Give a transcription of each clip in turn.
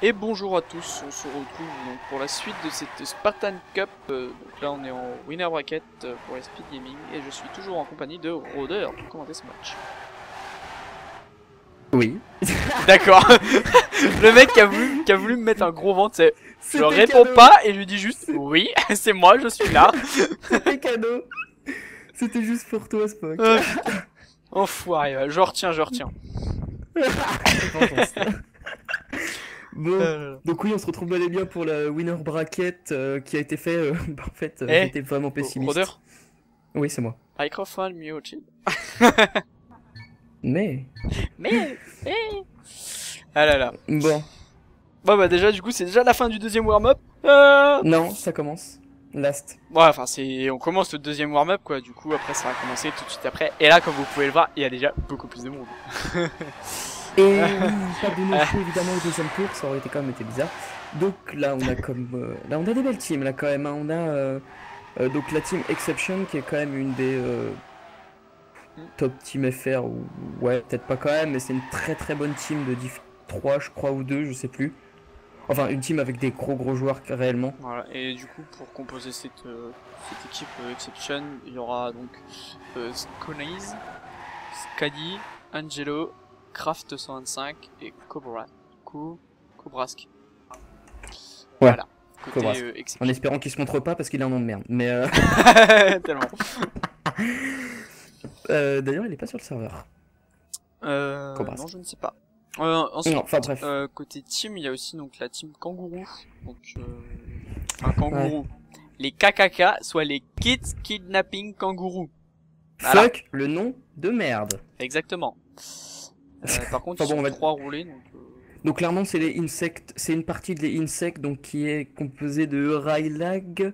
Et bonjour à tous, on se retrouve donc pour la suite de cette Spartan Cup. Euh, donc là on est en winner bracket euh, pour la Speed Gaming et je suis toujours en compagnie de Roder pour commenter ce match? Oui. D'accord. le mec qui a, voulu, qui a voulu me mettre un gros ventre, c'est je réponds pas et je lui dis juste oui, c'est moi, je suis là. C'était cadeau. C'était juste pour toi Spock. Euh, Enfoiré, je retiens, je retiens. Bon, Euh, donc oui, on se retrouve bel et bien pour la winner bracket euh, qui a été fait. euh, bah, en fait, euh, Eh, j'étais vraiment pessimiste. Roder, Oui, c'est moi. microphone mute. Mais Mais, mais... Ah là là. bon, Bon bah déjà du coup c'est déjà la fin du deuxième warm-up. Euh... non, ça commence. Last. Ouais, enfin c'est, on commence le deuxième warm-up quoi. Du coup après ça va commencer tout de suite après. Et là comme vous pouvez le voir, il y a déjà beaucoup plus de monde. Et pas de évidemment au deuxième tour, ça aurait été quand même été bizarre. Donc là, on a comme euh, là, on a des belles teams là quand même. hein. On a euh, euh, donc la team Exception qui est quand même une des top team FR ou ouais peut-être pas quand même, mais c'est une très très bonne team de diff 3 je crois ou 2 je sais plus. Enfin une team avec des gros gros joueurs réellement. Voilà. Et du coup pour composer cette, cette équipe Exception, il y aura donc Skoniz, Skadi, Angelo, Craft 125 et Cobra. Co Cobrask. Ouais, Voilà. Côté euh, En espérant qu'il se montre pas parce qu'il a un nom de merde. Mais euh, Tellement. euh, d'ailleurs il est pas sur le serveur. Euh, non, je ne sais pas. Euh, ensuite, Non, enfin, bref. euh, côté team, il y a aussi donc la team kangourou. Donc, euh, un kangourou. Les KKK, soit les Kids Kidnapping Kangourou. Voilà. Fuck le nom de merde. Exactement. Euh, par contre, Enfin ils bon, on va- trois roulés, donc. euh, Donc clairement c'est les insectes, c'est une partie des insectes donc qui est composée de Rylag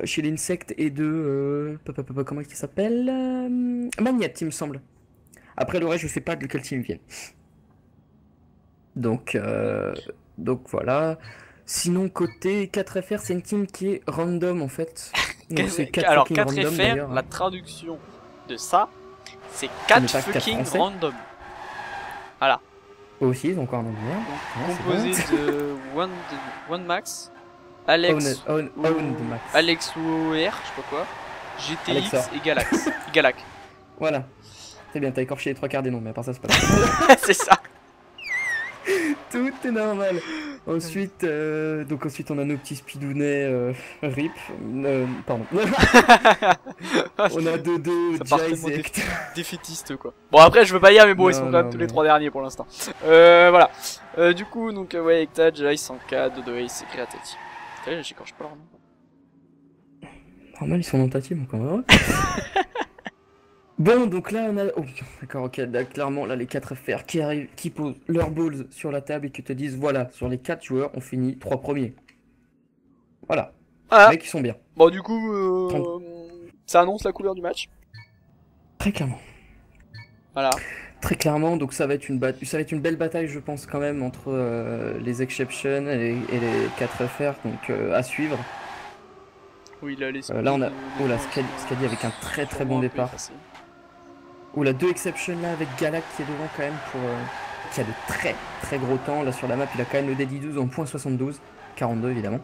euh, chez l'insecte et de euh, pa- pa- pa- pa- comment il s'appelle euh, Magnette il me semble. Après le reste je sais pas de quel team ils viennent. Donc euh, donc voilà. Sinon côté 4FR c'est une team qui est random en fait. Donc c'est 4 Alors, fucking 4 random, FR, d'ailleurs, la hein. traduction de ça, c'est n'est 4 pas quatre fucking random. Eux aussi ils ont encore un nom Ouais, c'est composé de One, One Max, Alex, Own, own, own max. Alex OR, je sais pas quoi, GTX Alexa. et Galax. Galac. Voilà. C'est bien, t'as écorché les trois quarts des noms, mais à part ça c'est pas c'est ça. Tout est normal. Ensuite, euh, donc ensuite on a nos petits speedounets euh, RIP. Euh, pardon. on a et des- Hector. Défaitiste quoi. Bon après je veux pas dire mais bon ils sont quand même tous mais- les trois derniers pour l'instant. Euh, voilà. Euh, du coup donc euh, ouais Ekta, Jai, Sanka, Dodo Ace et Creatati. T'as vu, j'écorche pas leur nom. Normal, ils sont dans ta team encore. Bon, donc là on a. Oh, d'accord, ok, là, clairement, là les 4 FR qui arrivent, qui posent leurs balls sur la table et qui te disent voilà, sur les 4 joueurs, on finit 3 premiers. Voilà. Voilà. Les mecs, ils sont bien. Bon du coup euh, ça annonce la couleur du match. Très clairement. Voilà. Très clairement, donc ça va être une bat- ça va être une belle bataille, je pense quand même entre euh, les Exception et les, et les 4 FR, donc euh, à suivre. Oui là les. Euh, là on a, les- oh là, Scadi, Scadi avec un très très bon départ. Ou la 2 Exception là avec Galak qui est devant quand même pour, euh, qui a de très très gros temps là sur la map, il a quand même le Daddy 12 en point 72, 42 évidemment.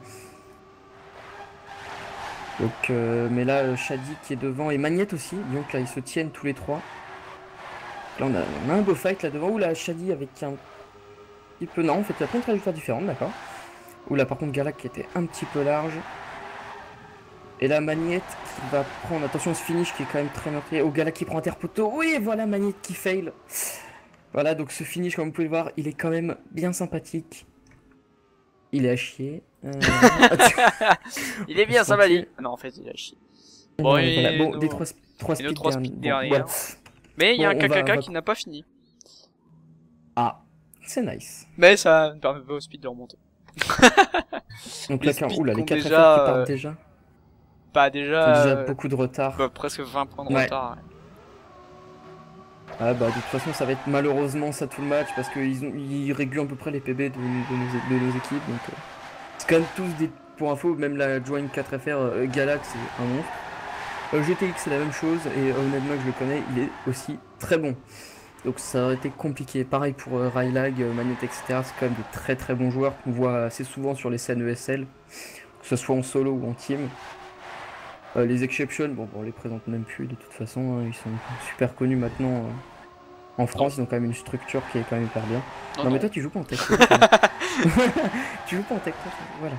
Donc, euh, mais là, euh, Shadi qui est devant et Magnette aussi, donc là ils se tiennent tous les trois. Là on a, un beau fight là devant, où là Shadi avec un petit peu, non en fait il y a plein de d'accord. Où là par contre Galak qui était un petit peu large. Et là Magnette qui va prendre, attention ce finish qui est quand même très meurtrier. Galak qui prend un terre poteau, oui voilà Magnette qui fail. Voilà donc ce finish comme vous pouvez le voir, il est quand même bien sympathique. Il est à chier. Euh, Il est bien dire. Non en fait il a chié. Bon, Bon, et voilà. bon nos- des trois, trois et nos speeds trois derniers. speeds Bon, derrière. voilà. Mais il y a un KKK va- qui n'a pas fini. Ah, c'est nice. Mais ça ne permet pas au speed de remonter. Donc là, oula, les comptent 4 déjà, qui euh, partent déjà. Ont déjà, déjà euh, beaucoup de retard. bah, presque 20 points de Ouais. retard. ouais. Ah bah de toute façon ça va être malheureusement ça tout le match parce qu'ils ils régulent à peu près les PB de, de nos, de nos équipes donc euh, c'est quand même tous des pour info même la Join 4FR euh, Galax c'est un monstre. Euh, GTX c'est la même chose et honnêtement je le connais il est aussi très bon. Donc ça aurait été compliqué. Pareil pour Rylag, Magnet, etc. C'est quand même de très très bons joueurs qu'on voit assez souvent sur les scènes ESL, que ce soit en solo ou en team. Euh, les Exceptions, bon, on les présente même plus de toute façon, hein. ils sont super connus maintenant. euh. En France, ils ont quand même une structure qui est quand même hyper bien. Non, mais toi, tu joues pas en tech. tu joues pas en tech, voilà.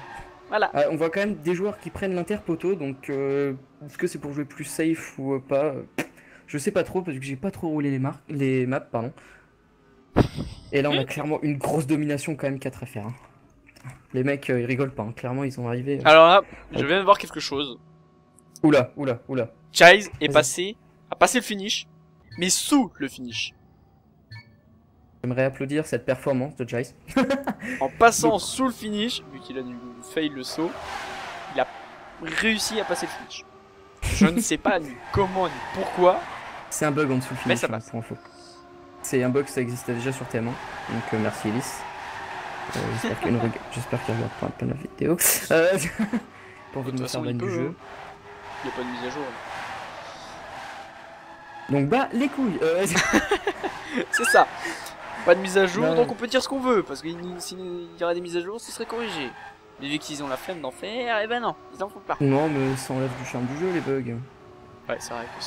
Voilà. Ah, on voit quand même des joueurs qui prennent l'inter-poteau, donc euh, est-ce que c'est pour jouer plus safe ou euh, pas euh, Je sais pas trop parce que j'ai pas trop roulé les, mar- les maps. pardon. Et là, on a clairement une grosse domination quand même 4 FR. hein. Les mecs, euh, ils rigolent pas, hein. clairement, ils ont arrivé. euh. Alors là, je viens de voir quelque chose. Oula, oula, oula. Chise est passé, a passé le finish, mais sous le finish. J'aimerais applaudir cette performance de Jace. En passant sous le finish, vu qu'il a dû fail le saut, il a réussi à passer le finish. Je ne sais pas ni comment ni pourquoi. C'est un bug en dessous le Mais finish, ça hein, passe. pour. C'est un bug, ça existait déjà sur TM1. Donc euh, merci Elise. Euh, J'espère qu'il ne reg- j'espère qu'il regarde pas, la vidéo. Euh... de toute me faire du peut, jeu. Il n'y a pas de mise à jour. Donc bah les couilles. Euh... C'est ça. Pas de mise à jour, donc on peut dire ce qu'on veut, parce que s'il y aurait des mises à jour, ce serait corrigé. Mais vu qu'ils ont la flemme d'en faire, eh ben non, ils en font pas. non mais ça enlève du charme du jeu les bugs. Ouais, c'est vrai que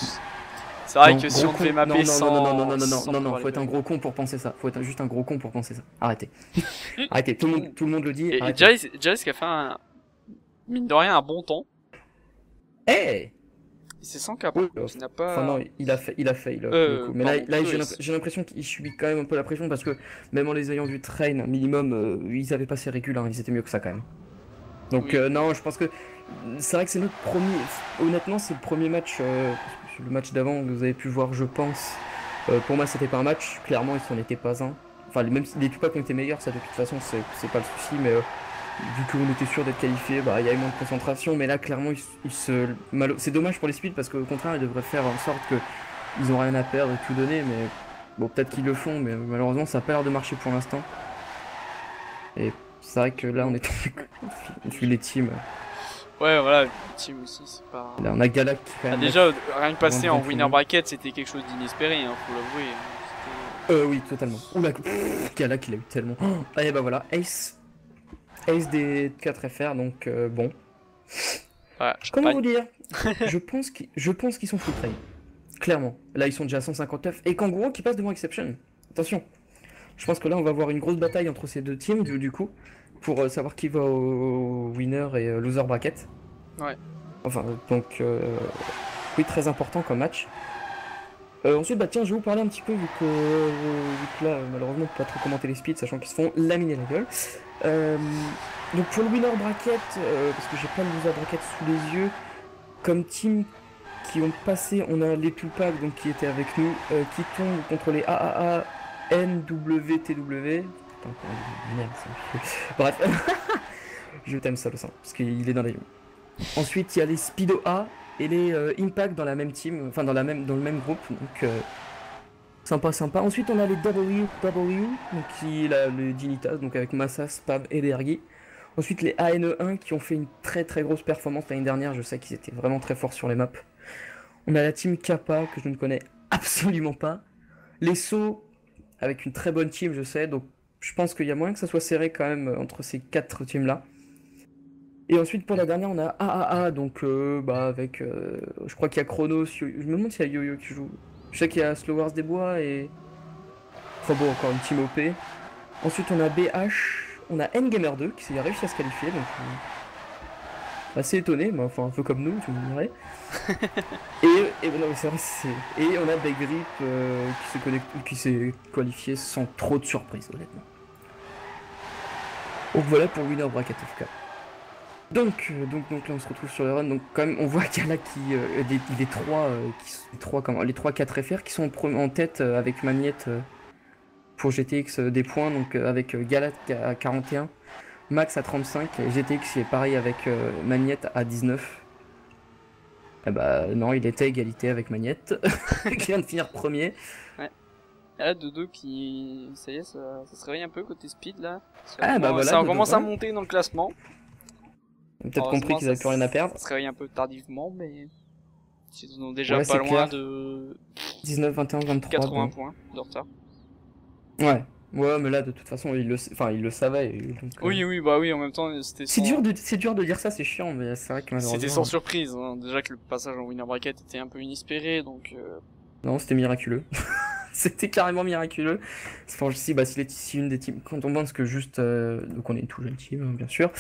c'est vrai Non, que si on devait mapper non, non, sans non, non, non, non, non, non, non, pouvoir faut être un gros con pour penser ça. Faut être juste un gros con pour penser ça. Arrêtez. Arrêtez. Tout le monde, tout le monde le dit. Et, et. Jace, Jace qui a fait un mine de rien un bon temps. Hey C'est sans cap. Oui, Il n'a pas. Enfin non, il a fait, il a Euh. Mais là, pardon, là j'ai l'impression qu'il subit quand même un peu la pression parce que même en les ayant vu train minimum, euh, ils avaient pas ces régules, hein, ils étaient mieux que ça quand même. Donc Oui. euh, non, je pense que c'est vrai que c'est notre premier. Honnêtement, c'est le premier match, le match d'avant que vous avez pu voir, je pense. Pour moi, c'était pas un match. Clairement, il s'en était pas un. Enfin, même si les Tupac ont été meilleurs, ça de toute façon, c'est c'est pas le souci, mais. Vu qu'on était sûr d'être qualifié, bah il y a eu moins de concentration, mais là clairement ils, ils se malo- c'est dommage pour les speeds parce qu'au contraire ils devraient faire en sorte que ils ont rien à perdre et tout donner, mais bon peut-être qu'ils le font, mais malheureusement ça a pas l'air de marcher pour l'instant. Et c'est vrai que là on est sur les teams. Ouais, voilà, le team aussi, c'est pas. Là on a Galak qui quand Ah, même. déjà, rien que passer en winner bracket, c'était quelque chose d'inespéré, hein, faut l'avouer. hein. Euh oui totalement. Oula Galak il a eu tellement. Oh, et bah voilà Ace, Ace des 4 FR donc euh, bon. Ouais, Comment vous dire Je pense qu'ils je pense qu'ils sont full train. Clairement. Là, ils sont déjà à 159. Et Kangourou qui passe devant Exception. Attention. Je pense que là, on va avoir une grosse bataille entre ces deux teams, du, du coup, pour euh, savoir qui va au winner et euh, loser bracket. Ouais. Enfin, donc, euh, oui, très important comme match. Euh, ensuite, bah tiens, je vais vous parler un petit peu, vu que, vu que là, malheureusement, on peut pas trop commenter les speeds, sachant qu'ils se font laminer la gueule. Euh, donc pour le winner bracket, euh, parce que j'ai pas le loser bracket sous les yeux, comme team qui ont passé, on a les Tupac donc qui étaient avec nous, qui tombent contre les AAA NWTW. Putain, ça Bref, je t'aime ça le sang, parce qu'il est dans les. Ensuite, il y a les Speedo A et les euh, Impact dans la même team, enfin dans la même dans le même groupe, donc euh, sympa sympa. Ensuite, on a les WW, donc qui le Dignitas, donc avec Massa, Spav et Dergi. Ensuite, les ANE1 qui ont fait une très très grosse performance l'année dernière. Je sais qu'ils étaient vraiment très forts sur les maps. On a la team Kappa que je ne connais absolument pas. Les SO avec une très bonne team, je sais. Donc, je pense qu'il y a moyen que ça soit serré quand même entre ces quatre teams là. Et ensuite, pour la dernière, on a AAA, donc euh, bah, avec. euh, je crois qu'il y a Chronos. Je me demande s'il y a Yo-Yo qui joue. Je sais qu'il y a Slowers des Bois et. Enfin bon, encore une team OP. Ensuite, on a BH. On a Ngamer 2 qui a réussi à se qualifier, donc. euh, assez étonné, mais enfin un peu comme nous, tu me dirais. et, et non, mais c'est vrai, c'est. Et on a Big Grip euh, qui s'est qualifié sans trop de surprise, honnêtement. Donc voilà pour Winner Bracket Cup. Donc, euh, donc, donc là on se retrouve sur le run. Donc quand même on voit qu'il y a qui, euh, des, des trois, euh, qui les trois, comment, les trois 4 FR qui sont en, tête euh, avec Magnette pour GTX des points. Donc avec Galat à 41, Max à 35 et GTX qui est pareil avec Magnette à 19. Eh bah non, il était à égalité avec Magnette qui vient de finir premier. Et là, Dodo qui. Ça y est, ça, ça se réveille un peu côté speed là. Ça, Ah, bah voilà, ça Dodo, commence à ouais. monter dans le classement. Peut-être compris qu'ils ça avaient plus rien à perdre. Ça se réveille un peu tardivement, mais. Ils sont déjà Ouais, pas loin clair. de. 19, 21, 23. 80 bon. points de retard. Ouais. Ouais, mais là, de toute façon, il le, enfin, le donc, euh, Oui, oui, bah oui, en même temps, c'était C'est dur de, c'est dur de dire ça, c'est chiant, mais c'est vrai que malheureusement. C'était sans surprise, hein. déjà que le passage en winner bracket était un peu inespéré, donc euh, Non, c'était miraculeux. c'était carrément miraculeux. Enfin, si, bah, si, si une des teams, quand on pense que juste, euh, donc on est une tout jeune team, hein, bien sûr.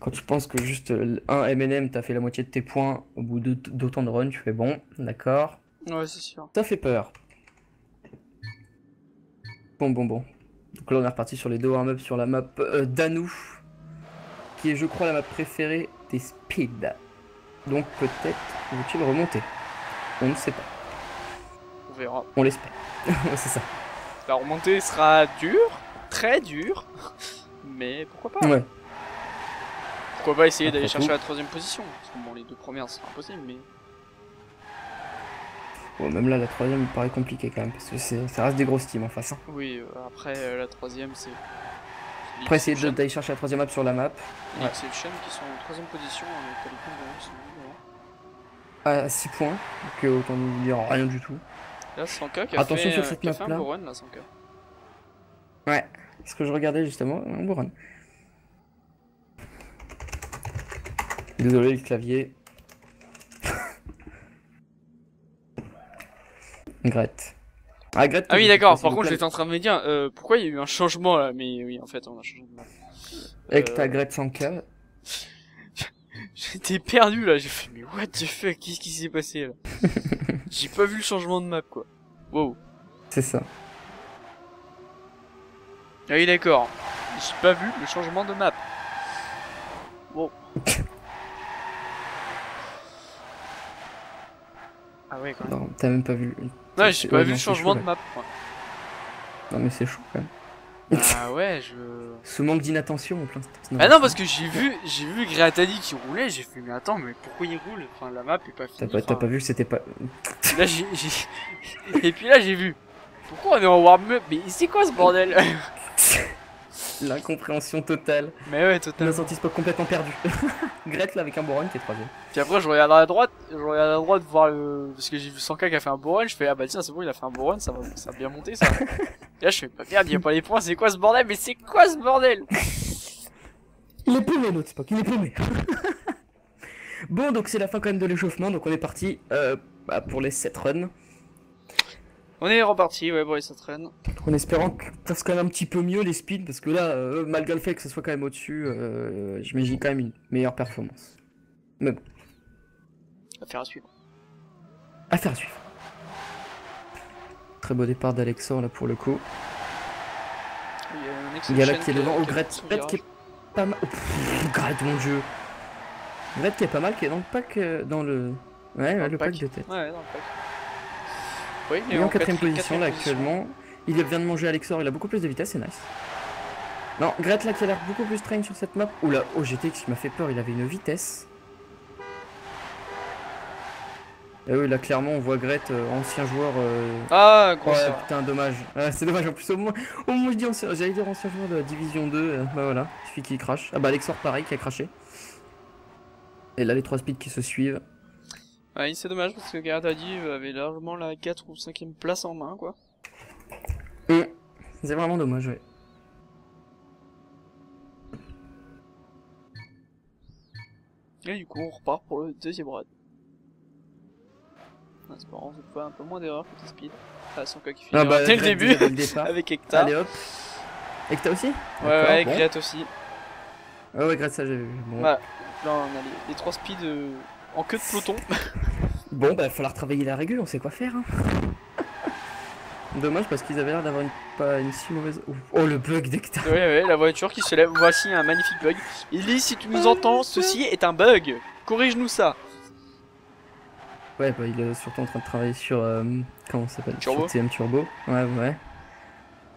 Quand tu penses que juste euh, un M&M, t'as fait la moitié de tes points au bout de- d'autant de runs, tu fais bon, d'accord. ouais, c'est sûr. Ça fait peur. Bon, bon, bon. Donc là, on est reparti sur les deux warm-up sur la map euh, Danou, qui est, je crois, la map préférée des Speed. Donc peut-être vont-ils remonter. On ne sait pas. On verra. On l'espère. C'est ça. La remontée sera dure, très dure, mais pourquoi pas? Ouais. Pourquoi pas essayer d'aller chercher la troisième position? Parce que bon, les deux premières, c'est impossible, mais... Bon, même là, la troisième me paraît compliquée quand même, parce que ça reste des grosses teams en face. hein. Oui, euh, après, euh, la troisième, c'est... Après, essayer de- d'aller chercher la troisième map sur la map. les ouais. Exception qui sont en troisième position avec Calico Bourg, sont numéro À 6 points, donc autant nous dire rien du tout. Là, Sanka qui a Attention fait, sur euh, cette qui a fait un map-là. beau run, là, Sanka. Ouais, ce que je regardais justement, un run. Désolé le clavier. Grette. Ah, Grette. Ah oui, que d'accord, par contre, j'étais en train de me dire, euh, pourquoi il y a eu un changement, là? Mais oui, en fait, on a changé de map. Avec Euh, ta Grette 100k. J'étais perdu, là, j'ai fait, mais what the fuck, qu'est-ce qui s'est passé, là? J'ai pas vu le changement de map, quoi. Wow. C'est ça. Ah oui, d'accord. J'ai pas vu le changement de map. Bon. ah ouais, quand même. Non, t'as même pas vu. Non, j'ai pas ouais, vu non, le changement chaud, de map. quoi. Non, mais c'est chaud quand même. Ah ouais, je... Ce manque d'inattention en plein. Ah non, parce que j'ai vu, j'ai vu Greatadi qui roulait, j'ai fait, mais attends, mais pourquoi il roule? Enfin, la map est pas T'as finie. pas, t'as enfin, pas vu que c'était pas. Là, j'ai, j'ai- Et puis là, j'ai vu. Pourquoi on est en warm-up? Mais c'est quoi ce bordel? L'incompréhension totale. Mais ouais, On a totalement. senti Spock complètement perdu. Grette là avec un bon run qui est troisième. Puis après, je regarde à la droite, je regarde à la droite voir le. Parce que j'ai vu Sanka qui a fait un run, je fais, ah bah tiens, c'est bon, il a fait un run, ça va, ça a bien monté ça. Et là, je fais, bah merde, il y a pas les points, c'est quoi ce bordel Mais c'est quoi ce bordel? Il est paumé l'autre Spock, il est paumé. bon donc c'est la fin quand même de l'échauffement, donc on est parti euh, bah, pour les 7 runs. On est reparti, ouais, bon, et ça traîne. En espérant que ça fasse quand même un petit peu mieux les speeds, parce que là, euh, malgré le fait que ce soit quand même au-dessus, euh, j'imagine quand même une meilleure performance. Affaire à suivre. Affaire à suivre. Très beau départ d'Alexor là pour le coup. Il y a là qui est devant. Oh, Gret, qui est pas mal. Oh, Gret, mon dieu. Gret qui est pas mal, qui est dans le pack, euh, dans le. Ouais, ouais, le pack. pack. de tête. Ouais, dans le pack. Oui, Il est en quatrième position là position. Il vient de manger Alexor, il a beaucoup plus de vitesse, c'est nice. Non, Gret là qui a l'air beaucoup plus train sur cette map. Oula, oh GTX qui m'a fait peur, il avait une vitesse. Et oui, là clairement on voit Gret, euh, ancien joueur. euh, Ah, gros Ouais, putain, dommage. Ouais, c'est dommage, en plus, au moins, au moins je dis ancien, j'allais dire ancien joueur de la Division 2, euh, bah voilà, il suffit qu'il crache. Ah bah Alexor pareil, qui a craché. Et là les trois speeds qui se suivent. Ouais, c'est dommage parce que Garadadi avait largement la 4 ou 5ème place en main, quoi. Hum, C'est vraiment dommage, ouais. Et du coup, on repart pour le deuxième run. En espérant cette fois un peu moins d'erreurs côté speed. Ah, son cas qui finit Ah bah, dès le début le avec Hector. Allez hop. T'as aussi ouais, ouais, bon. Griat aussi. Ah ouais, Gret, ça j'ai vu. Bon. Ouais. Là, on a les, les trois speeds euh, en queue de peloton. bon, bah, il va falloir travailler la régule, on sait quoi faire. Hein. Dommage parce qu'ils avaient l'air d'avoir une, pas une si mauvaise. Oh, le bug d'Hector. ouais, ouais, la voiture qui se lève. Voici un magnifique bug. Il dit si tu nous entends, ceci est un bug. Corrige-nous ça. Ouais, bah, il est surtout en train de travailler sur. euh, comment ça s'appelle? Turbo. Sur TM Turbo. Ouais, ouais.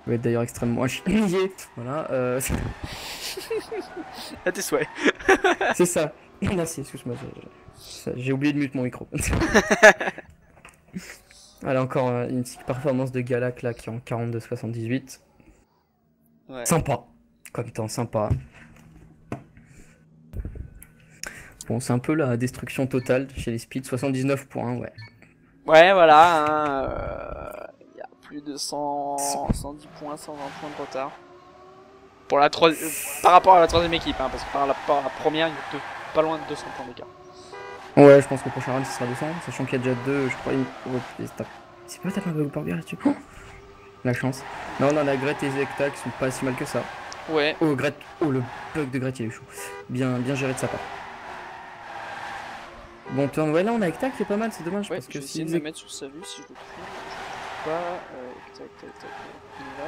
Il va être d'ailleurs extrêmement chier. Voilà, euh, À tes souhaits. c'est ça. Merci, excuse-moi. J'ai oublié de mute mon micro. Voilà, encore euh, une petite performance de Galak là qui est en 42-78. Ouais. Sympa. Comme temps, sympa. Bon, c'est un peu la destruction totale chez les speeds. 79 points, ouais. Ouais, voilà, hein, euh, il y a plus de 100, 110 points, 120 points de retard. Pour la troi- euh, par rapport à la troisième équipe, hein, parce que par rapport à la première, il y a pas loin de 200 points d'écart. Ouais, je pense que le prochain round ce sera 200, sachant qu'il y a déjà deux, je crois. il- oh, c'est taper un bug burger là-dessus. Oh, La chance. Non, non, la Gret et Zekta qui sont pas si mal que ça. Ouais, Oh, Gret, oh, le bug de Gret, il est chaud. Bien, bien géré de sa part. Bon turn, ouais, là on a Ekta qui est pas mal, c'est dommage ouais, parce je que vais si essayer de me mettre sur sa vue si je le trouve. Je le trouve pas. Euh, il est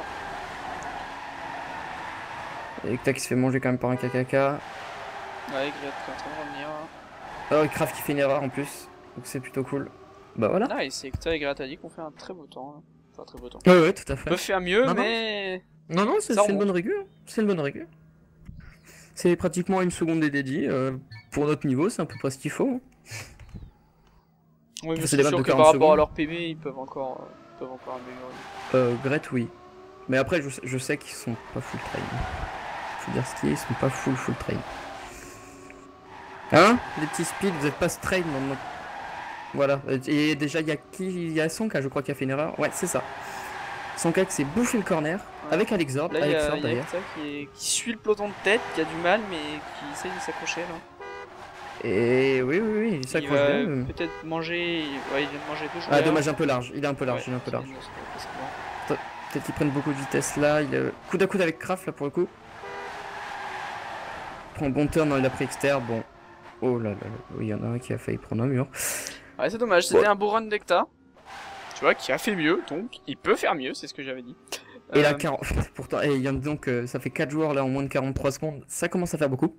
là. Ekta qui se fait manger quand même par un KKK. Ouais, Gret qui est en train de revenir. Oh, et Kraft qui fait une erreur en plus, donc c'est plutôt cool. Bah voilà. Ah, et c'est Ekta et Gratadi qui ont fait un très beau temps. hein. Enfin, très beau temps. Ouais, ouais, tout à On fait. peut faire mieux, Non, mais. Non, non, c'est une bonne règle. C'est une bonne règle. C'est pratiquement une seconde des dédits. euh, pour notre niveau, c'est à peu près ce qu'il faut. hein. Ouais, mais C'est sûr de que 40 par rapport à leur PB, ils peuvent encore, euh, ils peuvent encore améliorer. Euh, Gret, oui. Mais après, je, sais- je sais qu'ils sont pas full train. Faut dire ce qui est, ils sont pas full full train. Hein Les petits speeds, vous êtes pas straight dans notre... Voilà. Et déjà, il y a qui Il y a Sonka, je crois, qui a fait une erreur. Ouais, c'est ça. Sonka qui s'est bouffé le corner Ouais. avec Alexord. Là, il y a, Alexord il y a d'ailleurs. Qui, est- qui suit le peloton de tête, qui a du mal, mais qui essaye de s'accrocher là. Et oui, oui, oui, il s'accroche bien. euh. peut-être manger. Ouais, il vient de manger deux joueurs. Ah, dommage, un peu large. Il est un peu large, Ouais, il est un peu large. Peut-être qu'ils prennent beaucoup de vitesse là. Il est coude à coude avec Kraft là pour le coup. Il prend bon turn, non, il a pris exter. Bon. Oh là là il y en a un qui a failli prendre un mur. Ouais, c'est dommage, c'était Ouais. un beau run d'Ekta. Tu vois, qui a fait mieux, donc il peut faire mieux, c'est ce que j'avais dit. Et là, Euh, 40... pourtant, et il y en a donc, euh, ça fait 4 joueurs là en moins de 43 secondes. Ça commence à faire beaucoup.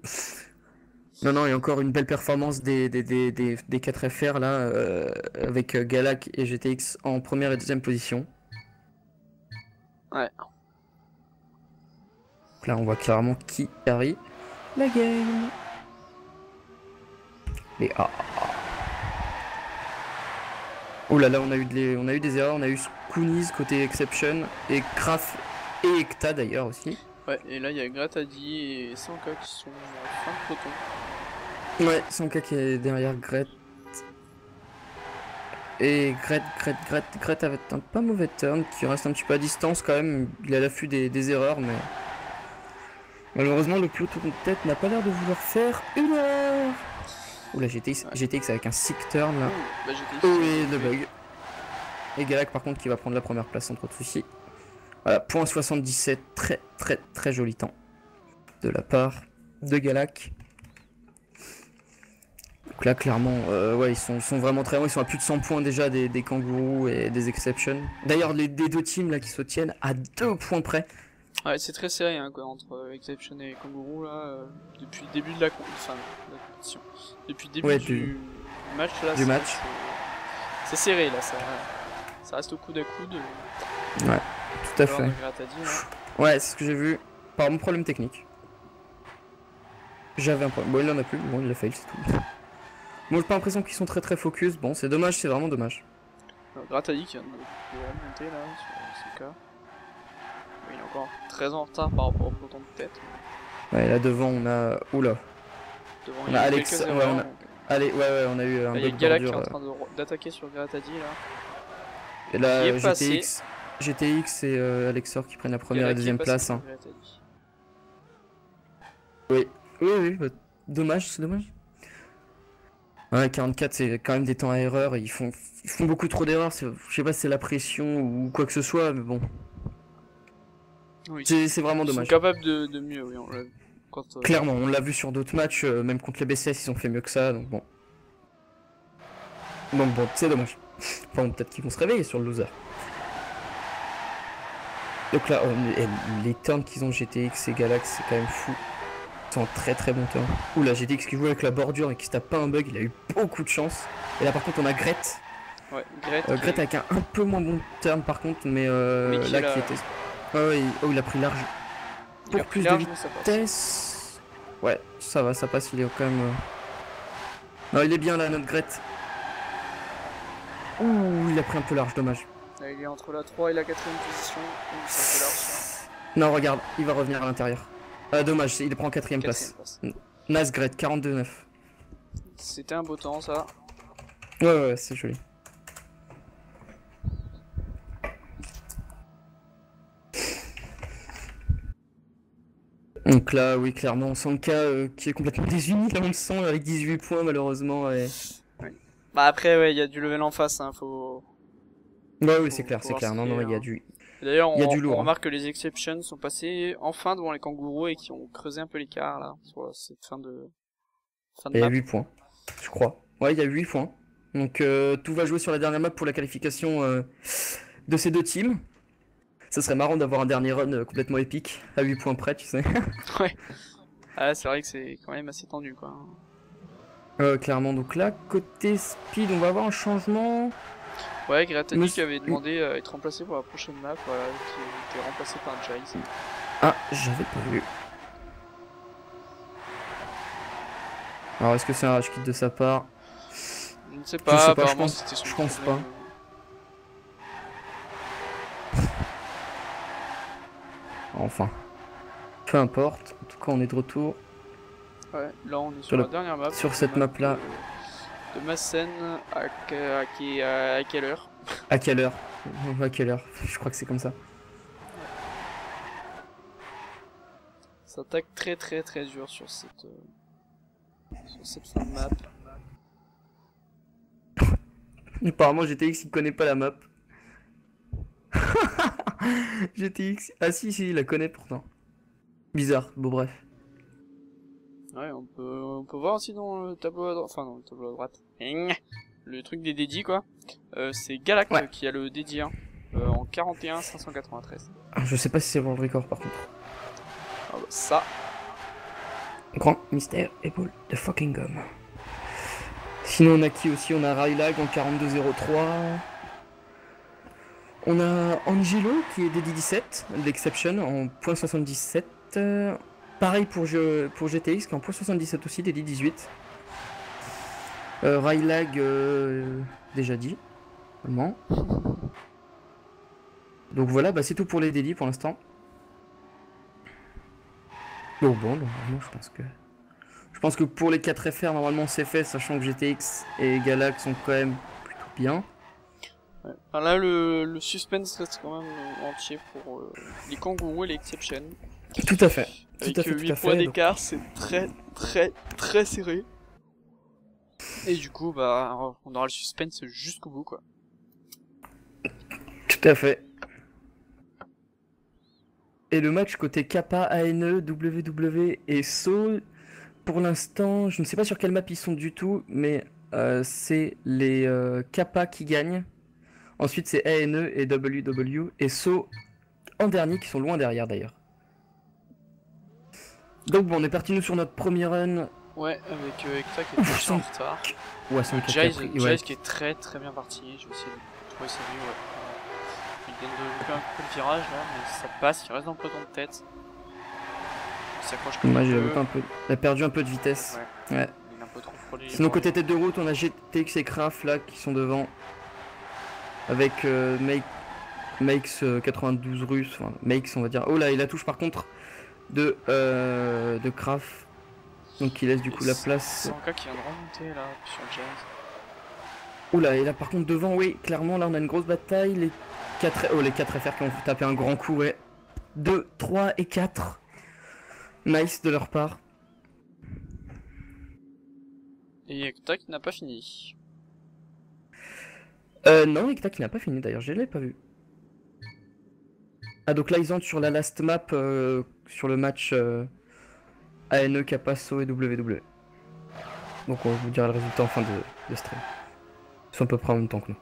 Non, non, il y a encore une belle performance des, des, des, des, des 4 FR là, euh, avec euh, Galak et GTX en première et deuxième position. Ouais. Donc là, on voit clairement qui carry la game. Les A. Oh là là, on a eu, des, on a eu des erreurs. On a eu Skoonies côté Exception et Kraft et Ekta d'ailleurs aussi. Ouais, et là il y a Gratadi et Sanka qui sont en fin de peloton. Ouais, Sanka qui est derrière Gret. Et Gret, Gret, Gret, Gret avait un pas mauvais turn qui reste un petit peu à distance quand même. Il à l'affût des, des erreurs, mais. Malheureusement, le peloton de tête n'a pas l'air de vouloir faire une erreur. Oula, GTX. GTX avec un sick turn là. Ouh, bah Oh, et le bug. Et Galak par contre qui va prendre la première place sans trop de soucis. Voilà, point 77, très très très joli temps de la part de Galak. Donc là clairement, euh, ouais, ils sont, sont vraiment très bons, ils sont à plus de 100 points déjà des, des kangourous et des exceptions. D'ailleurs les des deux teams là qui se tiennent à deux points près. Ouais, c'est très serré hein, quoi, entre euh, Exception et Kangourou là, euh, depuis le début de la, com- enfin, de la compétition. Depuis le début Ouais, du... du- match là. du c'est- match. c'est- C'est serré là, ça, ça reste au coude à coude. Tout à fait. là. Ouais, c'est ce que j'ai vu. Par mon problème technique. J'avais un problème. Bon, il en a plus. Bon, il a fail, c'est tout. Moi, j'ai pas l'impression qu'ils sont très très focus. Bon, c'est dommage, c'est vraiment dommage. Gratadi qui vient de, là sur CK. Il est encore très en retard par rapport au peloton de tête. Ouais, là devant, on a. Oula. Devant, On il y a a Alex- ouais, on a- donc, Allez, ouais, ouais, on a eu un Là, il y a bug Galak qui est en train de- d'attaquer sur Gratadi là. Et là, est passé. GTX, GTX et euh, Alexor qui prennent la première et deuxième place. hein. Gratadi. Oui, oui, bah, dommage, c'est dommage. Ouais, 44, c'est quand même des temps à erreur. et Ils font, ils font beaucoup trop d'erreurs. Je sais pas si c'est la pression ou quoi que ce soit, mais bon. Oui. C'est vraiment Ils sont dommage. capables de, de mieux, oui. On l'a- quand, euh, Clairement, on l'a vu sur d'autres matchs, euh, même contre les BCS, ils ont fait mieux que ça, donc bon. Donc bon, c'est dommage. Enfin, peut-être qu'ils vont se réveiller sur le loser. Donc là, les, turns qu'ils ont GTX et Galax, c'est quand même fou. Ils sont en très très bon turn. Ouh là, GTX qui joue avec la bordure et qui se tape pas un bug, il a eu beaucoup de chance. Et là par contre, on a Gret. Ouais. Euh, avec un un peu moins bon turn par contre, mais, euh, Mais qui là l'a- qui était. Ouais, il- oh, il a pris large il pour a pris plus de ça vitesse. Ouais, ça va, ça passe, il est quand même. euh, Non, il est bien là, notre Gret. Ouh, il a pris un peu large, dommage. Là, il est entre la 3 et la 4ème position. Donc c'est un peu large. ça. Non, regarde, il va revenir à l'intérieur. Ah, dommage, il prend quatrième place. Quatrième place. Nas Gret, 42-9. C'était un beau temps ça. Ouais, ouais, ouais, c'est joli. Donc là, oui, clairement, Sanka euh, qui est complètement désuni, là on le sent, avec 18 points malheureusement. Et... Bah après, ouais, il y a du level en face, hein, faut... Ouais, oui, c'est clair, c'est clair. Non, non, il y a hein. du... D'ailleurs, on, hein. remarque que les exceptions sont passés enfin devant les kangourous et qui ont creusé un peu l'écart, là, sur cette fin de... Fin de Il y a map. 8 points, je crois. Ouais, il y a 8 points. Donc euh, tout va jouer sur la dernière map pour la qualification euh, de ces deux teams. Ça serait marrant d'avoir un dernier run euh, complètement épique, à 8 points près, tu sais. Ah, c'est vrai que c'est quand même assez tendu, quoi. Euh, clairement, donc là, côté speed, on va avoir un changement. Ouais, Gratani qui avait demandé à être remplacé pour la prochaine map, voilà, qui était remplacé par Jace. Ah, j'avais pas vu. Alors, est-ce que c'est un rage kit de sa part? Je ne sais Je pas, sais pas, je pense- je problème. Enfin. Peu importe, en tout cas, on est de retour. Ouais, là on est sur, Sur la le- dernière map. sur cette map-là. De, de Massen à, à, à, à quelle heure? À quelle heure? À quelle heure? Je crois que c'est comme ça. Ça attaque très très très dur sur cette, euh, sur cette fin de map. Apparemment, GTX il connaît pas la map. GTX. Ah si, si, il la connaît pourtant. Bizarre, bon bref. Ouais, on peut, on peut voir aussi dans le tableau à droite, enfin dans le tableau à droite. Le truc des dédits quoi. Euh, c'est Galact Ouais. qui a le dédié 1 euh, en 41 593. Ah, Je sais pas si c'est World Record par contre. Ah bah, ça, Grand mystère et boule de fucking gomme. Sinon, on a qui aussi? On a Rylag en 4203. On a Angelo qui est DD17, l'Exception en .77. Euh, pareil pour, G- pour GTX qui est en .77 aussi, DD18. Euh, Rylag, euh, déjà dit. Donc voilà, bah c'est tout pour les délits pour l'instant. Donc bon, normalement, je pense que. Je pense que pour les 4 FR, normalement c'est fait, sachant que GTX et Galax sont quand même plutôt bien. Ouais. Enfin, là, le, le suspense reste quand même entier pour euh, les kangourous et les exceptions. Tout à fait. Tout Avec à fait, euh, tout 8 à points d'écart, c'est très très très serré. Et du coup, bah, on aura le suspense jusqu'au bout, quoi. Tout à fait. Et le match côté Kappa, ANE, WW et Soul, pour l'instant, je ne sais pas sur quelle map ils sont du tout, mais euh, c'est les euh, Kappa qui gagnent. Ensuite, c'est ANE et WW et So en dernier, qui sont loin derrière d'ailleurs. Donc bon, on est parti nous sur notre premier run. Ouais, avec euh, Ekta qui est Ouf, très en retard. Ouais, c'est Jace, qui est très très bien parti. Je vais essayer de trouver sa vue, ouais. Il vient de louper un peu le virage là, mais ça passe, il reste dans le peloton de tête. Il s'accroche comme peut. loupé un peu... il a perdu un peu de vitesse. Ouais. Il est un peu trop frôlé. Sinon côté tête de route, on a GTX et Craft là qui sont devant. Avec euh, Make... Makes euh, 92 russe, enfin Makes on va dire. Oh là, il la touche par contre de, euh, de Craft. Donc il laisse du coup la place. Sanka qui vient de remonter là sur Jace. Oula, et là par contre devant, oui, clairement là on a une grosse bataille. Les 4, oh, les 4 FR qui ont tapé un grand coup, ouais. 2, 3 et 4. Nice de leur part. Et Ekta qui n'a pas fini. Euh, non, Ekta qui n'a pas fini d'ailleurs, je l'ai pas vu. Ah, donc là ils entrent sur la last map, euh, sur le match euh, ANE, Capasso et WWE. Donc on va vous dire le résultat en fin de, de stream. Ils sont à peu près en même temps que nous.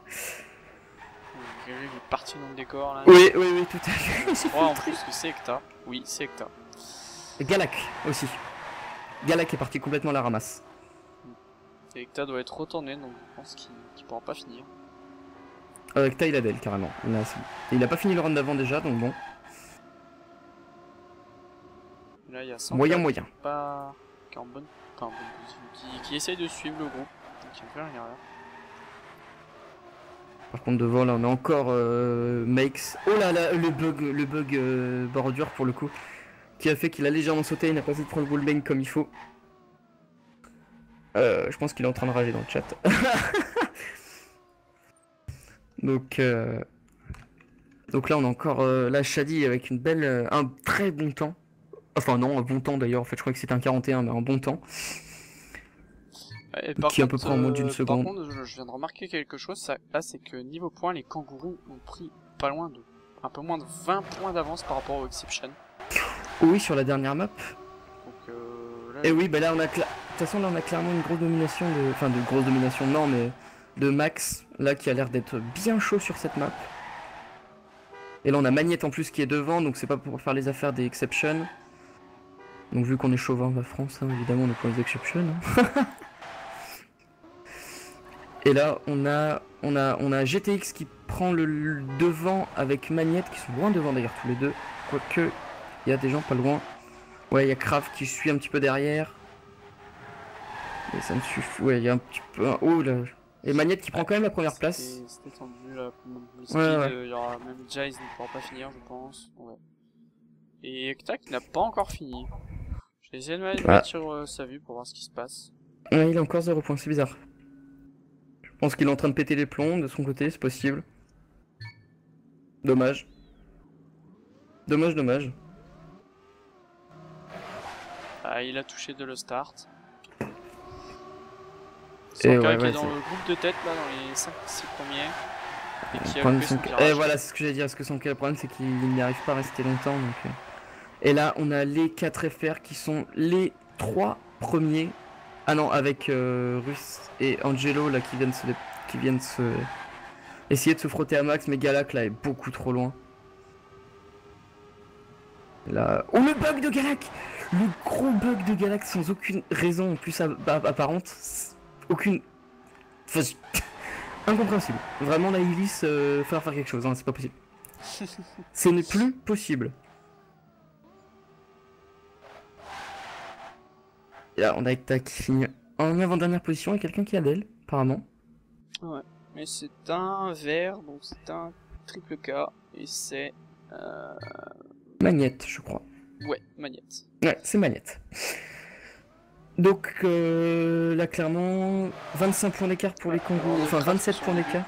Lui, il est parti dans le décor là. Oui, oui, oui, tout à fait. Je crois en plus que c'est Ekta. Oui, c'est Ekta. Et Galak aussi. Galak est parti complètement à la ramasse. Et Ekta doit être retourné donc je pense qu'il qu'il pourra pas finir. Euh, Ekta il a d'elle carrément. Il a, il a pas fini le round d'avant déjà, donc bon. Là il y a Moyen, moyen. pas qui est en bonne, pas en bonne position, qui, qui essaye de suivre le groupe, donc il. Par contre devant là on a encore euh, Makes. Oh là là le bug le bug euh, bordure pour le coup. Qui a fait qu'il a légèrement sauté, il n'a pas essayé de prendre le wallbang comme il faut. Euh, je pense qu'il est en train de rager dans le chat. Donc euh, Donc là on a encore euh, la Shadi avec une belle euh, un très bon temps Enfin non, un bon temps d'ailleurs, en fait je crois que c'était un 41, mais un bon temps. Et par Qui est à peu près en moins d'une euh, seconde. Par contre, je, je viens de remarquer quelque chose, ça, là, c'est que niveau points, les kangourous ont pris pas loin de, un peu moins de 20 points d'avance par rapport au Exception. Oui, sur la dernière map. Donc euh, là, Et oui, bah là on a... De toute façon là on a clairement une grosse domination de... Enfin de grosse domination, non mais... De Max, là qui a l'air d'être bien chaud sur cette map. Et là on a Magnette en plus qui est devant, donc c'est pas pour faire les affaires des Exception. Donc vu qu'on est chauvin la France, hein, évidemment on est pour les Exception. hein. Et là on a, on, a, on a GTX qui prend le, devant avec Magnette, qui sont loin devant d'ailleurs tous les deux. Quoique, il y a des gens pas loin. Ouais, il y a Kraft qui suit un petit peu derrière. Mais ça me suffit. Ouais, il y a un petit peu. Oh là. Et Magnette qui prend quand même la première place. C'était c'était tendu là. Le speed, Ouais, ouais. euh, il y aura même Jace ne pourra pas finir, je pense. Ouais. Et Ektak n'a pas encore fini. Je vais essayer de mettre Ah. sur euh, sa vue pour voir ce qui se passe. Ouais, il a encore 0 points, c'est bizarre. Je pense qu'il est en train de péter les plombs de son côté, c'est possible. Dommage. Dommage, dommage. Ah, il a touché de le start. Et ouais, qui ouais, est dans le groupe de tête là, dans les 5-6 premiers. Et qui a son virage. Eh voilà, c'est ce que j'allais dire. Est-ce que son le problème, c'est qu'il n'y arrive pas à rester longtemps. Donc... euh. Et là, on a les 4 FR qui sont les 3 premiers. Ah non, avec euh, Russ et Angelo là qui viennent se, qui viennent se essayer de se frotter à Max, mais Galak là est beaucoup trop loin. Là, oh le bug de Galak, le gros bug de Galak sans aucune raison en plus apparente, aucune, Enfin, incompréhensible. Vraiment là, Ilis, euh, falloir faire quelque chose, hein, c'est pas possible. Ce n'est plus possible. Et là, on a Ekta qui finit en avant-dernière position et quelqu'un qui a d'elle, apparemment. Mais c'est un vert, donc c'est un triple K. Et c'est. Euh... Magnette, je crois. Ouais, Magnette. Ouais, c'est Magnette. Donc euh, là, clairement, 25 points d'écart pour les kangourous, enfin 27 points d'écart.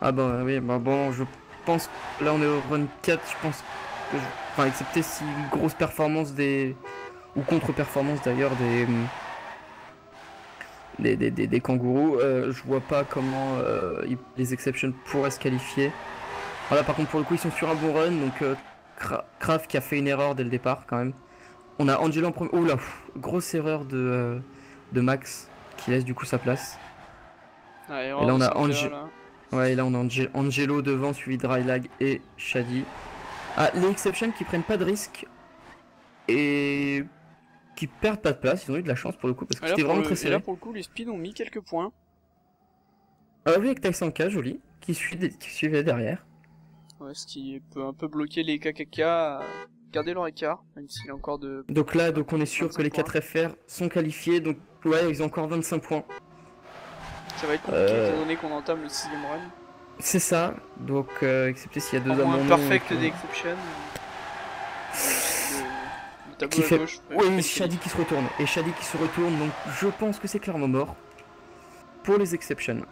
Ah bah oui, bah bon, je pense là on est au run 4, je pense que je- Enfin, excepté si grosse performance des... ou contre-performance d'ailleurs des... hum, Des, des, des, des kangourous, euh, je vois pas comment euh, les exceptions pourraient se qualifier. Voilà, par contre pour le coup ils sont sur un bon run, donc euh, Kra- Kraft qui a fait une erreur dès le départ quand même. On a Angelo en premier. Oh là, pff, grosse erreur de, euh, de Max qui laisse du coup sa place. Ah, Et là, on a Ange- Ange. Ouais, et là on a Ange- Angelo devant, suivi de Rylag et Shady. Ah, les Exceptions qui prennent pas de risques et qui perdent pas de place. Ils ont eu de la chance pour le coup parce que c'était vraiment le- très et serré. là, pour le coup, les speeds ont mis quelques points. Ah oui, avec Taxanka, joli, qui, qui suivait derrière. Ouais, ce qui peut un peu bloquer les KKK à garder leur écart, même s'il y a encore de. Donc là, donc on est sûr que les 25 4 FR sont qualifiés. Donc ouais, ils ont encore 25 points. Ça va être compliqué Euh. étant donné qu'on entame le sixième run. C'est ça. Donc euh, excepté s'il y a deux En moins abandons. perfect donc, euh, d'exception. Le, Qui à fait- gauche. Oui, Shady qui se retourne. Et Shady qui se retourne, donc je pense que c'est clairement mort. Pour les exceptions.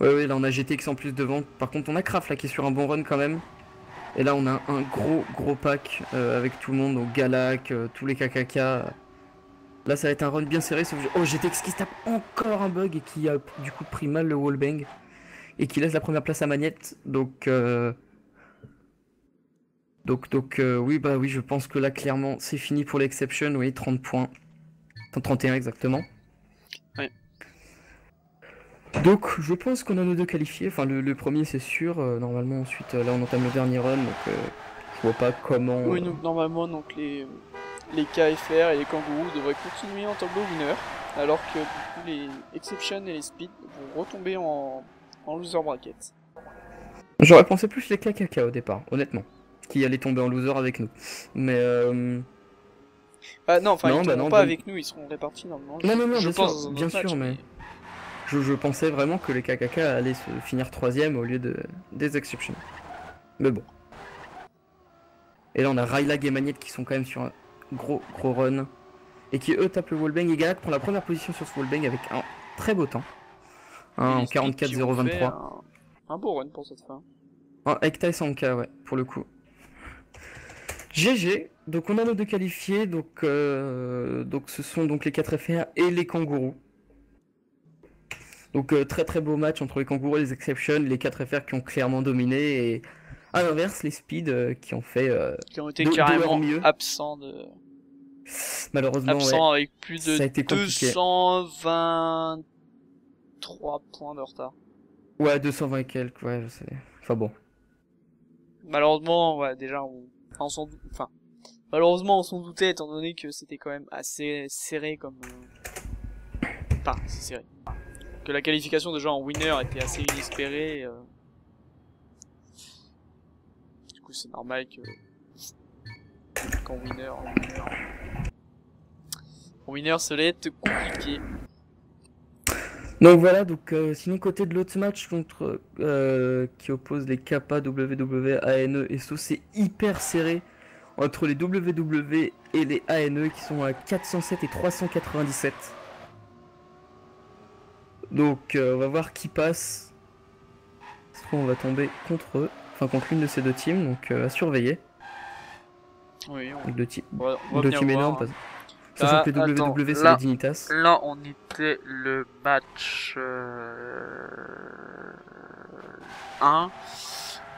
Ouais, ouais, là on a GTX en plus devant. Par contre, on a Kraft là qui est sur un bon run quand même. Et là, on a un gros gros pack euh, avec tout le monde, donc Galak, euh, tous les KKK. Là, ça va être un run bien serré. Sauf... Oh, GTX qui se tape encore un bug et qui a du coup pris mal le wallbang. Et qui laisse la première place à Magnette. Donc, euh... donc, donc euh, oui, bah oui, je pense que là, clairement, c'est fini pour l'exception. Oui, 30 points. Enfin, 31 exactement. Donc, je pense qu'on a nos deux qualifiés. Enfin, le, le premier, c'est sûr. Euh, normalement, ensuite, euh, là, on entame le dernier run. Donc, euh, je vois pas comment. Oui, donc normalement, donc les, les KFR et les kangourous devraient continuer en tableau winner, alors que du coup, les exceptions et les speed vont retomber en, en loser bracket. J'aurais pensé plus les KKK au départ, honnêtement. Qui allaient tomber en loser avec nous. Mais. Euh... Ah non, enfin, ils bah tomberont non, pas bah- avec nous, ils seront répartis normalement. Non, non, non, je bien pense, sûr, bien match, sûr, mais- Je, je pensais vraiment que les KKK allaient se finir troisième au lieu de, des exceptions. Mais bon. Et là on a Rylag et Magnette qui sont quand même sur un gros gros run. Et qui eux tapent le wallbang et Galak prend la première position sur ce wallbang avec un très beau temps. hein, en les Speed qui ont fait 44-023. Un, un beau run pour cette fin. En Ekta et Sanka, ouais, pour le coup. GG, donc on a nos deux qualifiés, donc, euh, donc ce sont donc les 4 FR et les kangourous. Donc euh, très très beau match entre les kangourous et les exceptions, les 4 FR qui ont clairement dominé et à l'inverse les speed euh, qui ont fait euh, Qui ont été De- de carrément mieux. absents de malheureusement ouais, avec plus de été compliqué. 223 points de retard. ouais 220 et quelques, ouais je sais. Enfin bon. Malheureusement, ouais, déjà on, on s'en dou- enfin malheureusement on s'en doutait étant donné que c'était quand même assez serré comme enfin, c'est serré. Que la qualification déjà en winner était assez inespérée. euh. Du coup, c'est normal que qu'en winner, en winner, en winner, allait être compliqué. Donc voilà, donc euh, sinon côté de l'autre match contre euh, qui oppose les Kappa, WWE, ANE et SO, c'est hyper serré entre les WW et les ANE qui sont à 407 et 397. Donc euh, on va voir qui passe. On va tomber contre eux, enfin contre l'une de ces deux teams, donc euh, à surveiller. Oui, on, deux, on va, on va deux teams voir, énormes. hein. parce- Sachant que les WWE c'est les Dignitas. Là, on était le match euh, 1.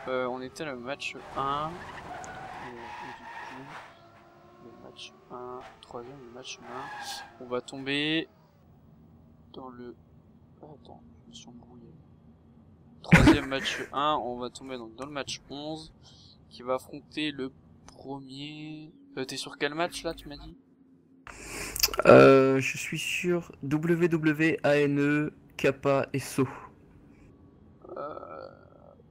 Euh, on était le match 1. Et, et du coup, le match 1, troisième, le match 1. On va tomber dans le... Ah, attends, je me suis embrouillé. Troisième match 1, on va tomber donc dans le match 11, qui va affronter le premier... Euh, T'es sur quel match là, tu m'as dit? Euh, je suis sur WW, ANE, Kappa et SO. Euh...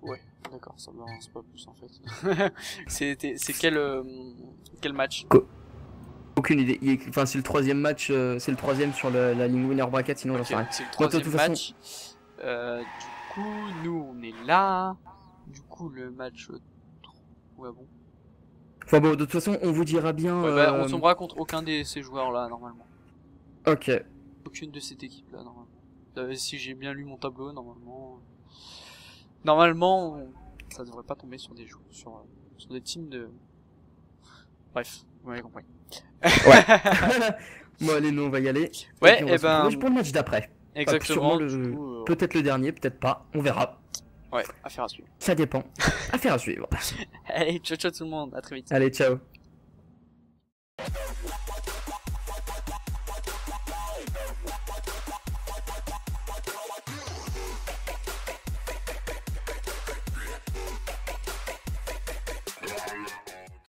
Ouais, d'accord, ça me avance pas plus en fait. C'était, c'est quel, euh, quel match? Aucune idée. Il est- Enfin, c'est le troisième match, euh, c'est le troisième sur la, la ligne winner bracket, sinon j'en Ok, sais rien. C'est le troisième toute façon- match. Euh, du coup, nous on est là. Du coup, le match. euh, Ouais, bon. Enfin bon, de toute façon, on vous dira bien. Ouais, bah, euh, on tombera contre aucun de ces joueurs là, normalement. Ok. Aucune de cette équipe là, normalement. Euh, si j'ai bien lu mon tableau, normalement. Normalement, on- ça devrait pas tomber sur des joueurs. Sur, euh, sur des teams de. Bref, vous m'avez compris. bon, allez, nous on va y aller. Ouais, et se ben. pour le match d'après. Exactement. le- euh, Peut-être le dernier, peut-être pas. On verra. Ouais, affaire à suivre. Ça dépend. Affaire à suivre. Allez, ciao ciao tout le monde, à très vite. Allez, ciao.